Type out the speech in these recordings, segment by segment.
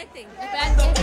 connecting.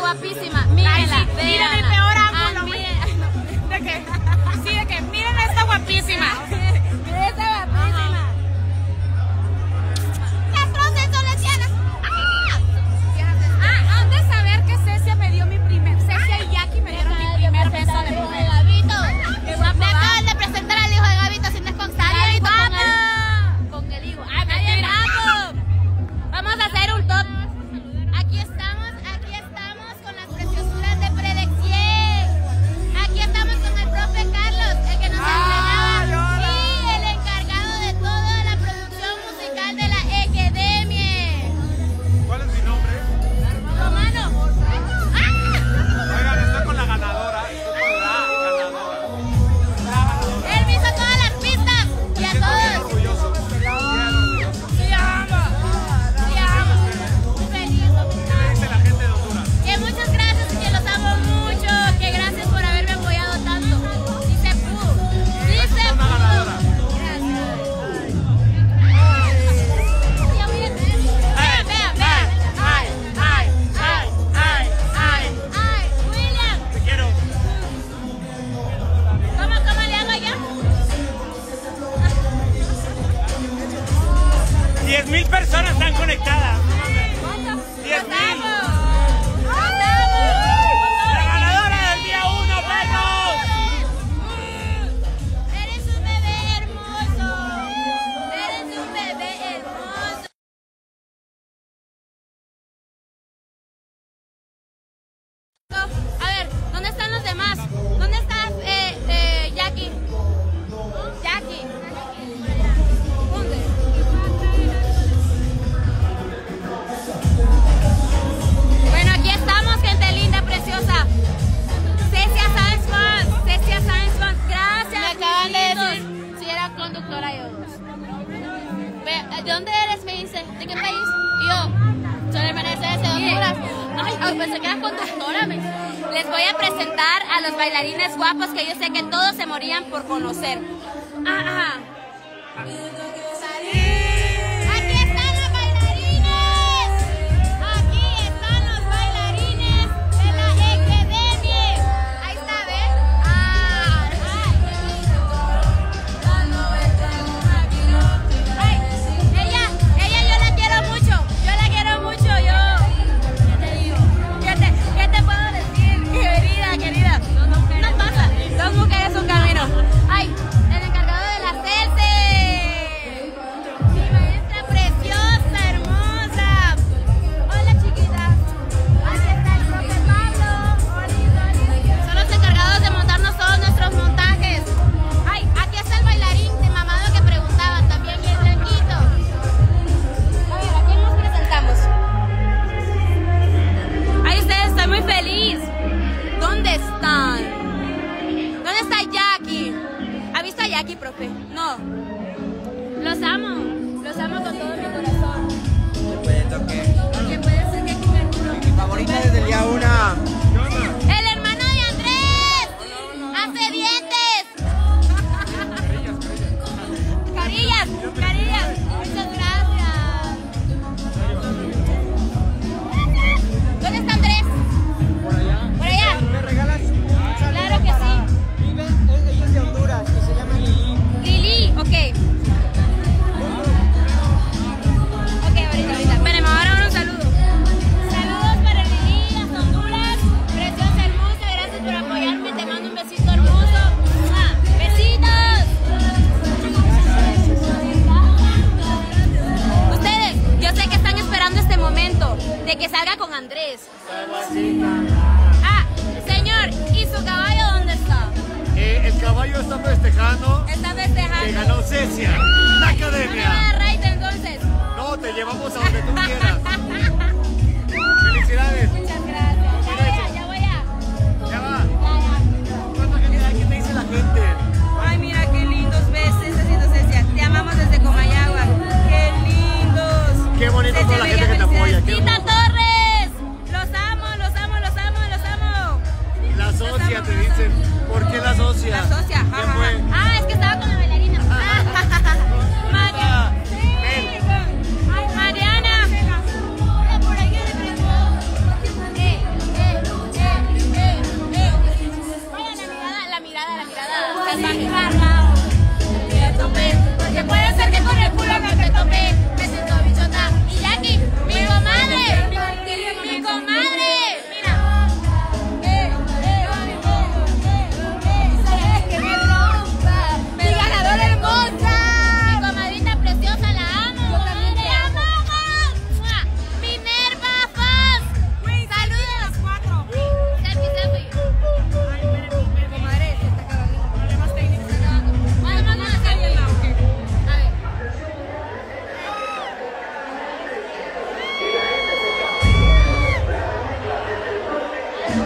guapísima. Mírenla, sí, miren el peor ángulo. Ah, ¿De? Sí, de que esta guapísima. Miren esta guapísima. demás. ¿Dónde estás, eh, eh, Jackie? Jackie. ¿Dónde? Bueno, aquí estamos, gente linda, preciosa. Cecia Sáenz Cecia Sáenz gracias. Me acaban de decir si era conductora yo. ¿De dónde eres? Me dice. ¿De qué país? Y yo, soy hermana de Honduras oh, pues se conductora. Les voy a presentar a los bailarines guapos que yo sé que todos se morían por conocer. Ajá.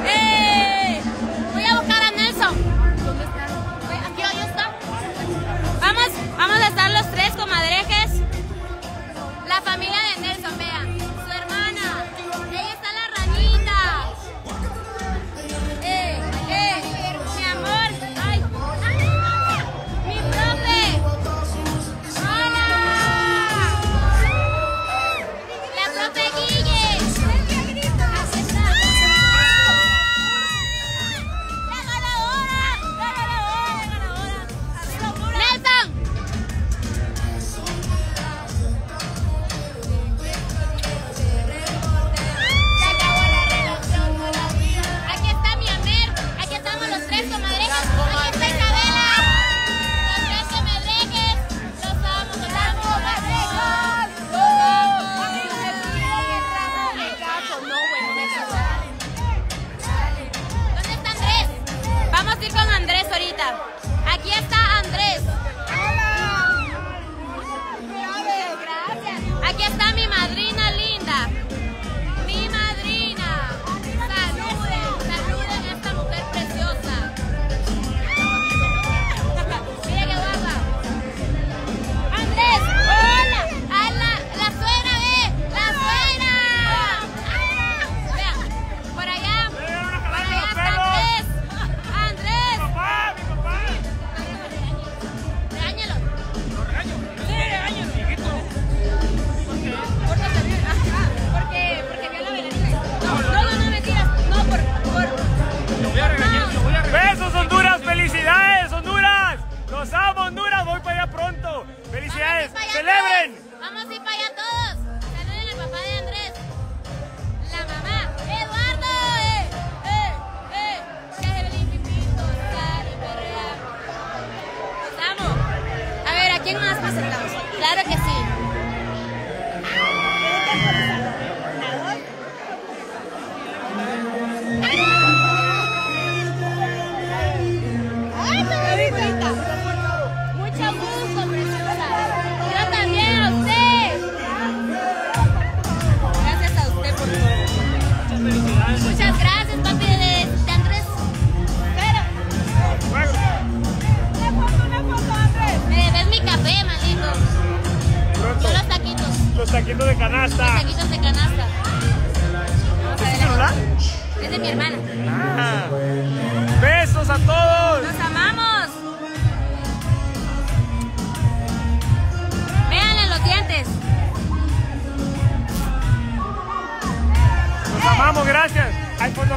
Hey! Aquí está mi madrina linda.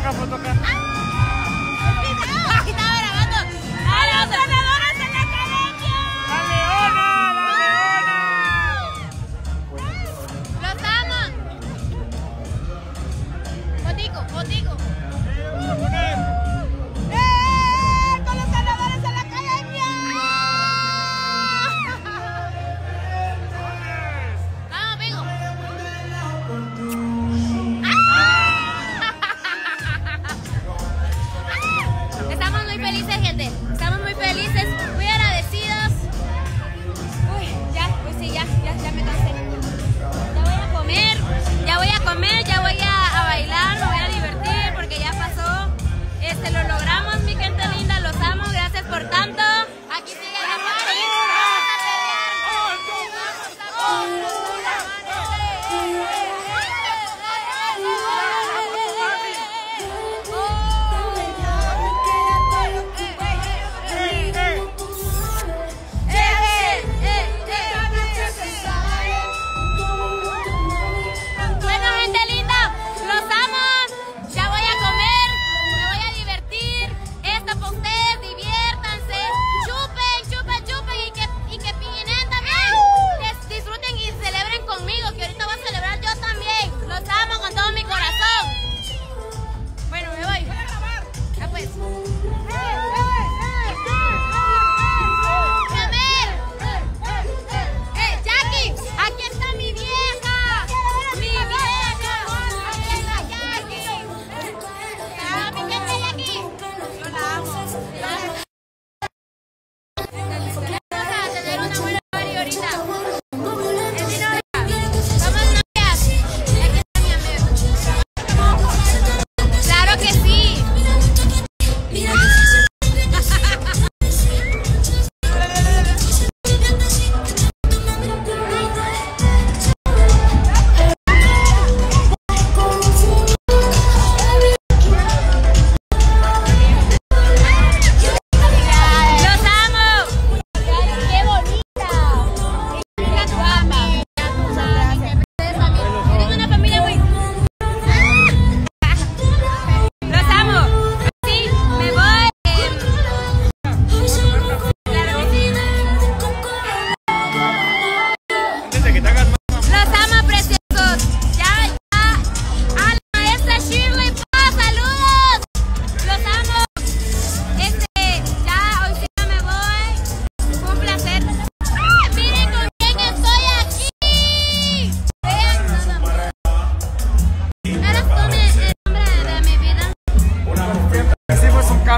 tocar, vou tocar. Ah!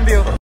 cambio.